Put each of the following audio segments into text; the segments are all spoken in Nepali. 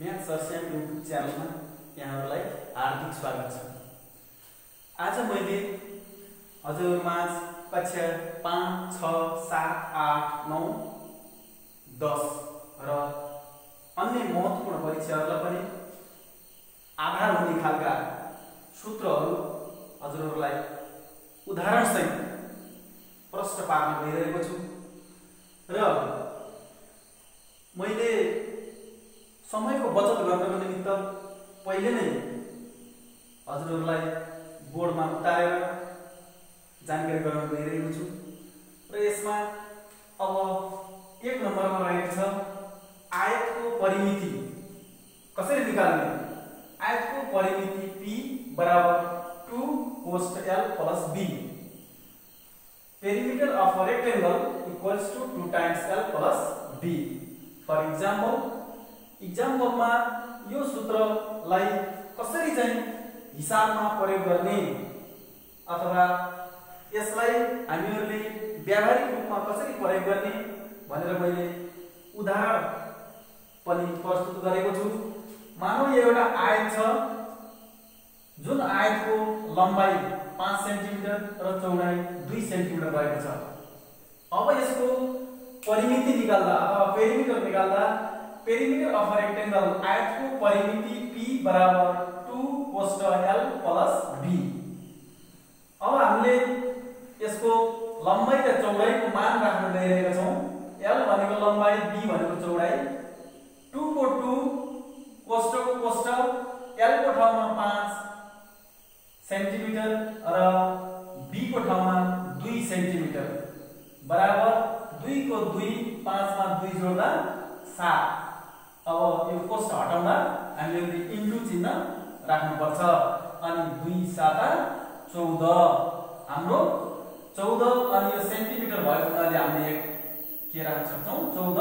म्याथ सर्स्याम युट्युब च्यानलमा यहाँहरूलाई हार्दिक स्वागत छ। आज मैले हजुरमाझ कक्षा पाँच छ सात आठ नौ दस र अन्य महत्त्वपूर्ण परीक्षाहरूलाई पनि आधार हुने खालका सूत्रहरू हजुरहरूलाई उदाहरणसहित प्रश्न पार्न गइरहेको छु। र मैले समयको बचत गर्नको निमित्त पहिले नै हजुरहरूलाई बोर्डमा उतारेर जानकारी गराउन गइरहेको छु। र अब एक नम्बरमा रहेको छ आयतको परिमिति कसरी निकाल्ने? आयतको परिमिति पी बराबर two cost L plus B perimeter of a rectangle equals to 2 times L plus B. For example, इक्जाम्पलमा यो सूत्रलाई कसरी चाहिँ हिसाबमा प्रयोग गर्ने अथवा यसलाई हामीहरूले व्यावहारिक रूपमा कसरी प्रयोग गर्ने भनेर मैले उदाहरण पनि प्रस्तुत गरेको छु। मानव यो एउटा आयत छ जुन आयतको लम्बाइ पाँच सेन्टिमिटर र चौडाइ दुई सेन्टिमिटर रहेको छ। अब यसको परिमिति निकाल्दा अथवा पेरिमिटर निकाल्दा पेरिमिटर अफ रेक्टेंगल आयतको परिमिति p बराबर 2 कोष्ट l b. अब हामीले यसको लम्बाइ र चौडाइको मान राख्न गइरहेका छौँ। L भनेको लम्बाइ b भनेको चौडाइ 2 को 2 कोष्टको कोष्ट l को ठाउँमा 5 सेन्टिमिटर र b को ठाउँमा 2 सेन्टिमिटर बराबर 2 को 2 5 मा 2 जोड्दा 7 अब यो कोष्ट हटाउँदा हामीले इन्टु चिन्ह राख्नुपर्छ। अनि दुई साता चौध। हाम्रो चौध अनि यो सेन्टिमिटर भएको हुनाले हामीले के राख्न सक्छौँ? चौध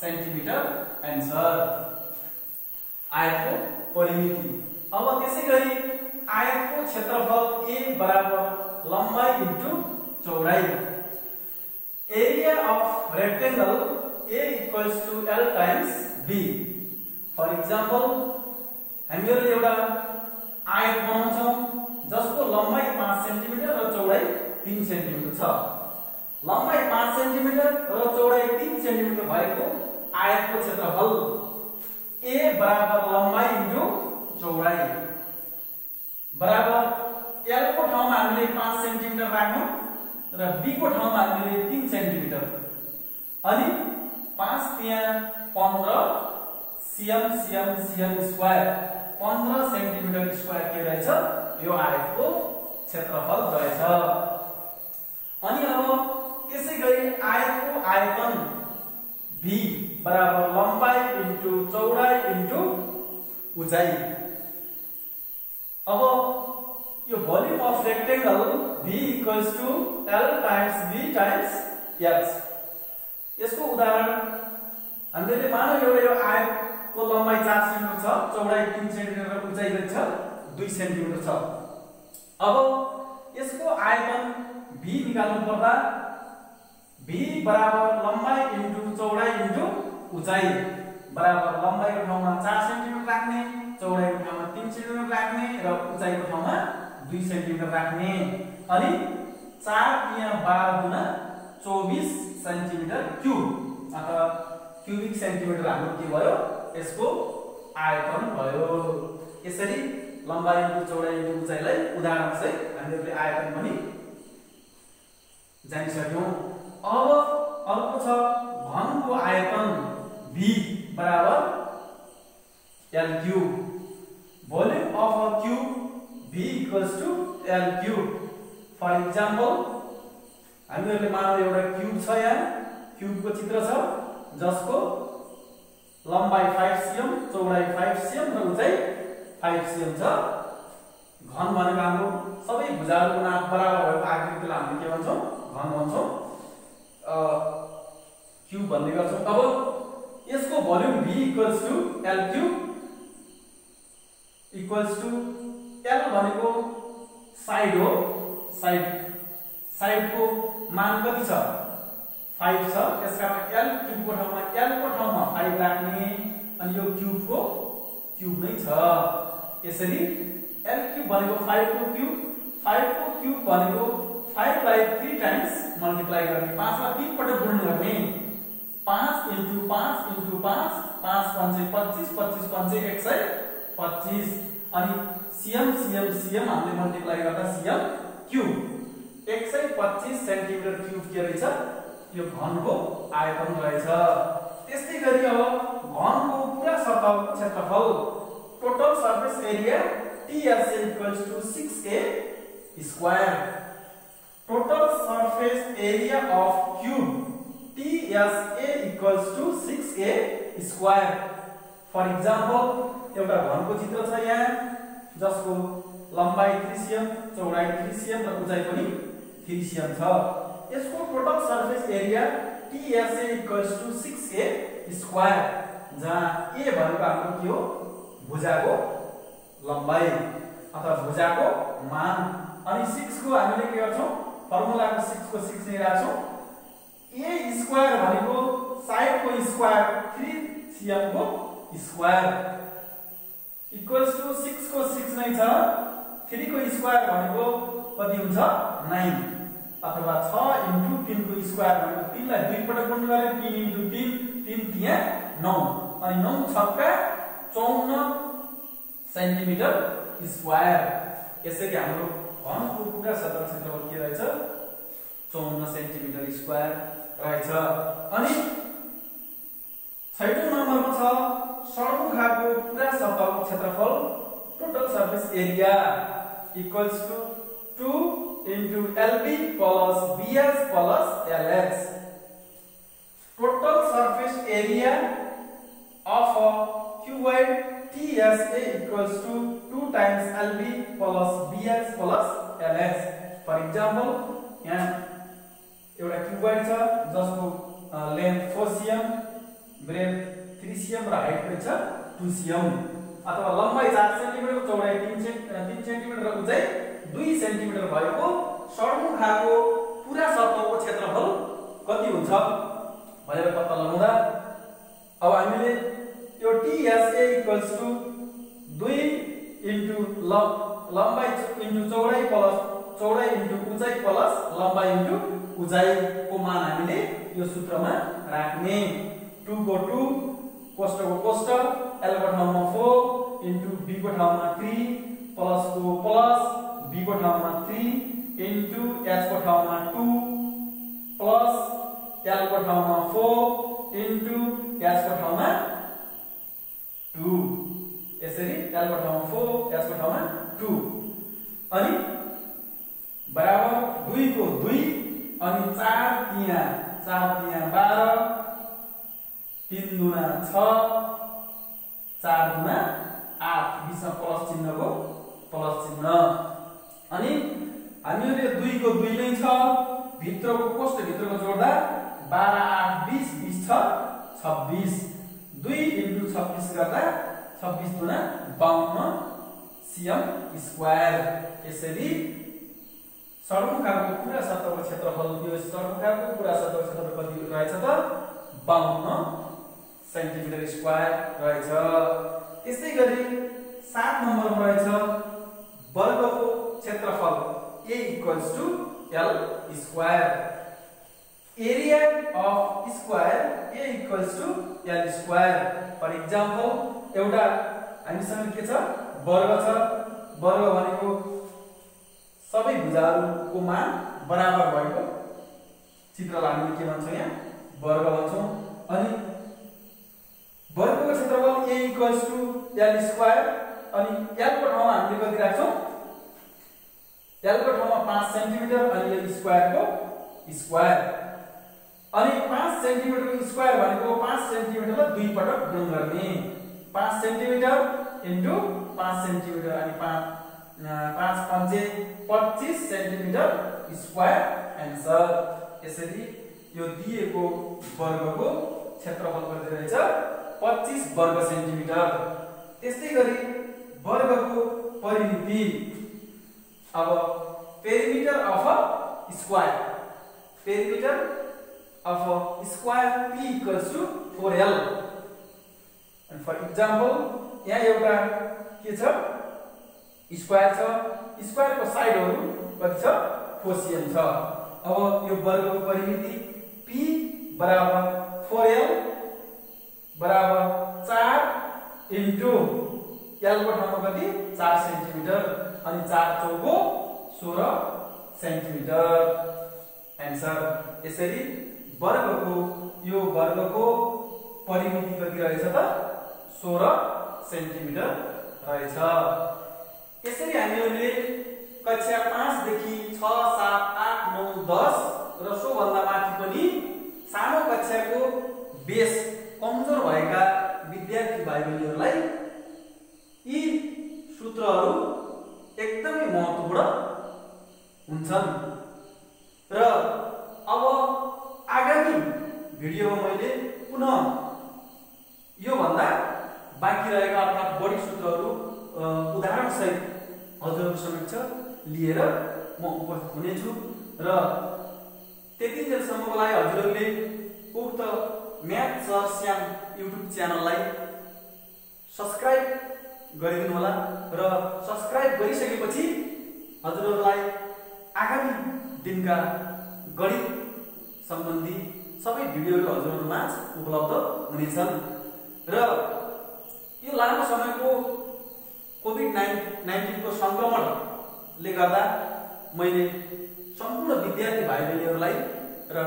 सेन्टिमिटर एन्सर। आयतको परिमिति। अब त्यसै गरी आयतको क्षेत्रफल ए बराबर लम्बाइ इन्टु चौडाइ। Area of rectangle A equals to L times B for example हामीहरूले एउटा आयत बनाउँछौँ जसको लम्बाइ पाँच सेन्टिमिटर र चौडाइ तिन सेन्टिमिटर छ। लम्बाइ पाँच सेन्टिमिटर र चौडाइ तिन सेन्टिमिटर भएको आयतको क्षेत्रफल ए बराबर लम्बाइ इन्टु चौडाइ। बराबर एल को ठाउँमा हामीले पाँच सेन्टिमिटर राख्यौँ र बी को ठाउँमा हामीले तिन सेन्टिमिटर। अनि पाँच त्यहाँ पन्ध्र सिएम सिएम सिएम स्क्वायर पन्ध्र सेन्टिमिटर स्क्वायर के रहेछ। यो आयतको क्षेत्रफल रहेछ। अनि अब त्यसै गरी आयतको आयतन भी बराबर लम्बाइ इन्टु चौडाइ इन्टु उचाइ। अब यो volume of rectangle v equals to l times b times h यसको उदाहरण हामीले मानव एउटा यो आयतको लम्बाइ चार सेन्टिमिटर छ चौडाइ तिन सेन्टिमिटर उचाइ छ दुई सेन्टिमिटर छ। अब यसको आयतन v निकाल्नु पर्दा v बराबर लम्बाइ इन्टु चौडाइ इन्टु उचाइ बराबर लम्बाइको ठाउँमा चार सेन्टिमिटर राख्ने चौडाइको ठाउँमा तिन सेन्टिमिटर राख्ने र उचाइको ठाउँमा दुई सेन्टिमिटर राख्ने। अनि चार यहाँ बाह्र गुणा चौबिस सेन्टिमिटर क्युब। अथवा क्युबिक सेन्टिमिटर हाम्रो के भयो? यसको आयतन भयो। यसरी लम्बाइ इन्टु चौडाइ इन्टु उचाइलाई उदाहरणसहित हामीले आयतन पनि जानिसक्यौँ। अब अर्को छ घनको आयतन भी बराबर L cube volume of a cube V equals to L cube for example हामीहरूले मानव एउटा क्युब छ यहाँ। क्युबको चित्र छ। जसको लम्बाइ फाइभ सिएम चौडाइ फाइभ सिएम र उचाइ फाइभ सिएम छ। घन भनेको हाम्रो सबै भुजाहरूको नाप बराबर भएको आकृतिलाई हामीले के भन्छौँ? घन भन्छौँ। क्युब भन्ने गर्छौँ। अब यसको volume V equals to L cube equals to L भनेको साइड हो। साइड साइडको मान कति छ? फाइभ छ। त्यस कारण एल क्युबको ठाउँमा एलको ठाउँमा फाइभ राख्ने अनि यो क्युबको क्युब नै छ। यसरी एल क्युब भनेको फाइभको क्युब फाइभको क्युब भनेको फाइभलाई थ्री टाइम्स मल्टिप्लाई गर्ने। पाँचमा तिन पटक गुण गर्ने। पाँच इन्टु पाँच इन्टु पाँच पाँच पन्चे पच्चिस पच्चिस पन्चे एक सय पच्चिस। अनि सिएम सिएम सिएम हामीले मल्टिप्लाई गर्दा सिएम क्युब। एक सय पच्चिस सेन्टिमिटर क्युब के रहेछ? यो घनको आयतन रहेछ। त्यस्तै गरी अब घनको पुरा सतहको क्षेत्रफल total surface area TSA equals to 6a square total surface area of cube TSA equals to 6A square. For example एउटा घनको चित्र छ यहाँ जसको लम्बाइ 3 सिएम चौडाइ 3 सिएम र उचाइ पनि 3 सिएम छ। यसको total surface area TSA equals to 6A square जहाँ A भनेको हाम्रो के हो? भुजाको लम्बाइ अथवा भुजाको मान। अनि 6 को हामीले के गर्छौँ? फर्मुलाको 6 को 6 नै राख्छौँ ए स्क्वायर भनेको साइडको स्क्वायर 3 सिएम को स्क्वायर इक्वल्स टु 6 को 6 नै छ। 3 को स्क्वायर भनेको कति हुन्छ? 9 अथवा 6 इन्टु 3 को स्क्वायर भनेको 3 लाई दुई पटक गुण गरे 3 इन्टु 3 3 तिया 9 अनि 9 छक्का 54 सेन्टिमिटर स्क्वायर। यसरी हाम्रो घनको पुरा सतह क्षेत्रफल के रहेछ? चौन्न सेन्टिमिटर स्क्वायर रहेछ। अनि छैटौँ नम्बरमा छ सडमुखाको पुरा सतहको क्षेत्रफल total surface area equals to two Into LB plus BS plus LX total surface area of a cuboid TSA equals to 2 times LB plus BS plus LS. For example, यहाँ एउटा क्युबोइड छ जसको length four CM breadth three CM र हाइट पनि छ टु सिएम अथवा लम्बाइ चार सेन्टिमिटर चौडाइ तिन तिन सेन्टिमिटर र उचाइ दुई सेन्टिमिटर भएको सडमुखाको पुरा सतहको क्षेत्रफल कति हुन्छ भनेर पत्ता लगाउँदा अब हामीले यो टिएसए इक्वल्स टु दुई इन्टु लम्बाइ इन्टु चौडाइ प्लस चौडाइ इन्टु उचाइ प्लस लम्बाइ इन्टु उचाइको मान हामीले यो सूत्रमा राख्ने। टुको टु कोष्टको कोष्ट एलको ठाउँमा फोर इन्टु बीको ठाउँमा थ्री प्लसको प्लस बीको ठाउँमा थ्री इन्टु एचको ठाउँमा टु प्लस एलको ठाउँमा फोर इन्टु एचको ठाउँमा टु यसरी एलको ठाउँमा फोर एचको ठाउँमा टु अनि बराबर दुईको दुई अनि चार तिया चार तिया बाह्र तिन दुना छ चार दुना आठ बिचमा प्लस चिन्हको प्लस चिन्ह। अनि हामीहरूले दुईको दुई नै छ। भित्रको कोष्ट भित्रको जोड्दा बाह्र आठ बिस बिस छ छब्बिस। दुई इन्टु छब्बिस गर्दा छब्बिस दुना बाहन्न सिएम स्क्वायर। यसरी सडमुखाको पुरा सतहको क्षेत्रफल यो सडमुखाको पुरा सतहको क्षेत्रफल कति रहेछ त बाहन्न सेन्टिमिटर स्क्वायर रहेछ। त्यस्तै गरी सात नम्बरमा रहेछ वर्गको क्षेत्रफल A equals to L square area of square A equals to L square for example एउटा हामीसँग के छ? वर्ग छ। वर्ग भनेको सबै भुजाहरूको मान बराबर भएको चित्रलाई हामीले के भन्छौँ यहाँ? वर्ग भन्छौँ। अनि वर्गको क्षेत्रफल A equals to L square अनि एलको ठाउँमा हामीले कति राख्छौँ एलको ठाउँमा पाँच सेन्टिमिटर अनि यो स्क्वायरको स्क्वायर अनि पाँच सेन्टिमिटरको स्क्वायर भनेको पाँच सेन्टिमिटरलाई दुई पटक गुण गर्ने। पाँच सेन्टिमिटर इन्टु पाँच सेन्टिमिटर अनि पाँच पाँच पन्चे पच्चिस सेन्टिमिटर स्क्वायर एन्सर यसरी यो दिएको वर्गको क्षेत्रफल कति रहेछ पच्चिस वर्ग सेन्टिमिटर। त्यस्तै गरी वर्गको परिमिति अब perimeter of a square perimeter of a square P equals to four L for example यहाँ एउटा के छ? स्क्वायर छ। स्क्वायरको साइडहरू कति छ? फोसियन छ। अब यो वर्गको परिमिति p बराबर 4l बराबर 4 इन्टु l को ठाउँमा कति? 4 सेन्टिमिटर अनि 4 चौको 16 सेन्टिमिटर एन्सर यसरी वर्गको यो वर्गको परिमिति कति रहेछ त? 16 सेन्टिमिटर रहेछ। यसरी हामीहरूले कक्षा 5 देखि 6 7 8 9 10 र सोभन्दा माथि पनि सानो कक्षाको बेस कमजोर भएका विद्यार्थी भाइ बहिनीहरूलाई यी सूत्रहरू एकदमै महत्त्वपूर्ण हुन्छन्। र अब आगामी भिडियोमा मैले पुनः योभन्दा बाँकी रहेका अर्थात् बढी सूत्रहरू उदाहरणसहित हजुरहरू समक्ष लिएर म उपस्थित हुनेछु। र त्यति जेलसम्मको लागि हजुरहरूले उक्त म्याथ सर श्याम युट्युब च्यानललाई सब्सक्राइब गरिदिनु होला र सब्सक्राइब गरिसकेपछि हजुरहरूलाई आगामी दिनका गणित सम्बन्धी सबै भिडियोहरू हजुरहरूमा उपलब्ध हुनेछन्। र यो लामो समयको कोभिड नाइन नाइन्टिनको सङ्क्रमणले गर्दा मैले सम्पूर्ण विद्यार्थी भाइ बहिनीहरूलाई र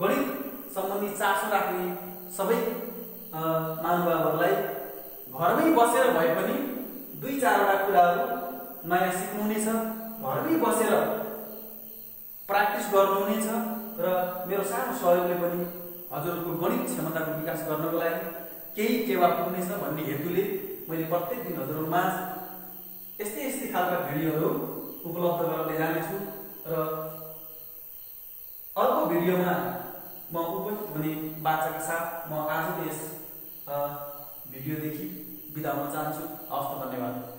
गणित सम्बन्धी चासो राख्ने सबै महानुभावहरूलाई घरमै बसेर भए पनि दुई चारवटा कुराहरू नयाँ सिक्नुहुनेछ घरमै बसेर प्र्याक्टिस गर्नुहुनेछ र मेरो सानो सहयोगले पनि हजुरहरूको गणित क्षमताको विकास गर्नको लागि केही टेवा पुग्नेछ भन्ने हेतुले मैले प्रत्येक दिन हजुरहरूमा यस्तै यस्तै खालका भिडियोहरू उपलब्ध गराउँदै जानेछु र अर्को भिडियोमा म उपस्थित हुने बाचाका साथ म आजको यस भिडियोदेखि बिदा हुन चाहन्छु। हवस् धन्यवाद।